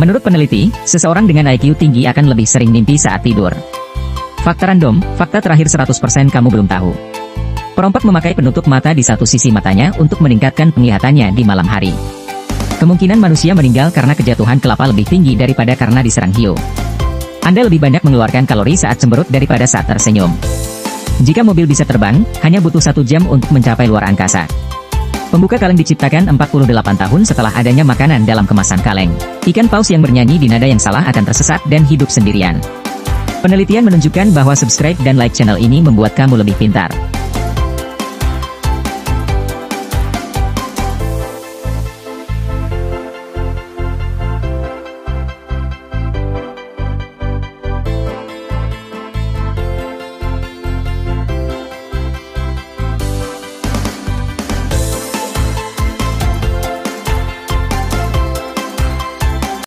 Menurut peneliti, seseorang dengan IQ tinggi akan lebih sering mimpi saat tidur. Fakta random, fakta terakhir 100% kamu belum tahu. Perompak memakai penutup mata di satu sisi matanya untuk meningkatkan penglihatannya di malam hari. Kemungkinan manusia meninggal karena kejatuhan kelapa lebih tinggi daripada karena diserang hiu. Anda lebih banyak mengeluarkan kalori saat cemberut daripada saat tersenyum. Jika mobil bisa terbang, hanya butuh satu jam untuk mencapai luar angkasa. Pembuka kaleng diciptakan 48 tahun setelah adanya makanan dalam kemasan kaleng. Ikan paus yang bernyanyi di nada yang salah akan tersesat dan hidup sendirian. Penelitian menunjukkan bahwa subscribe dan like channel ini membuat kamu lebih pintar.